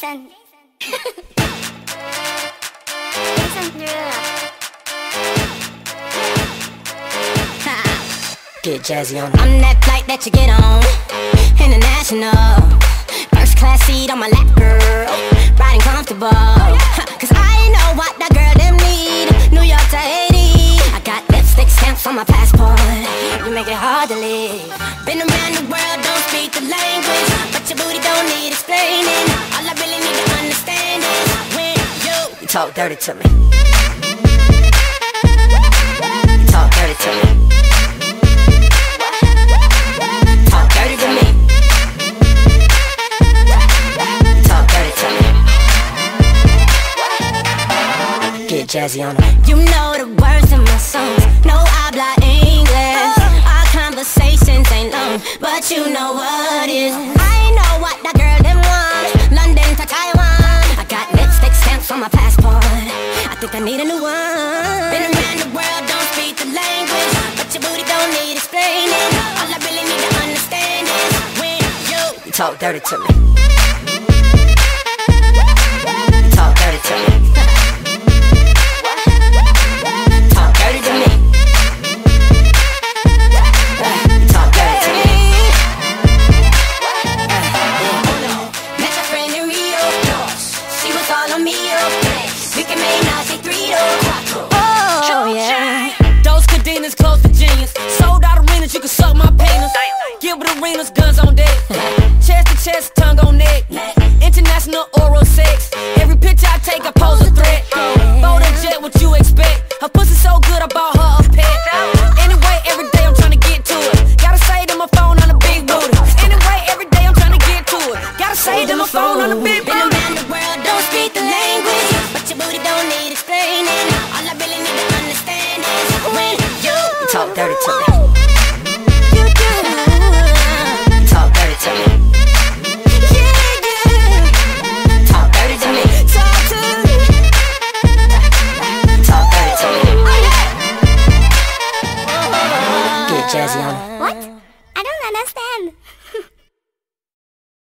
Jason. Jason. Get jazzy on. I'm that flight that you get on. International. First class seat on my lap, girl. Riding comfortable. Cause I know what that girl them need. New York to Haiti. I got lipstick stamps on my passport. You make it hard to live. Been around the world, don't speak the language. But your booty don't need explaining. Talk dirty to me. You talk dirty to me. Talk dirty to me. Talk dirty to me. Get jazzy on them. You know the words in my songs. No habla inglés. Our conversations ain't long, but you know what is. I think I need a new one. Been around the world, don't speak the language, but your booty don't need explaining. All I really need to understand is when you, you talk dirty to me. Those close to genius. Sold out arenas, you can suck my penis. Gilbert arenas, guns on deck. chest to chest, tongue on neck. International oral sex. Every picture I take, I pose a threat. Bold and jet, what you expect? Her pussy so good, I bought her a pet. Anyway, every day I'm trying to get to it. Gotta say to my phone on a big booty. Anyway, every day I'm trying to get to it. Gotta say to my phone on a big booty. To me. You do. You talk dirty to me. Talk dirty to me. Talk to me. Talk dirty to me. Get jazzy on. What?